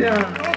야.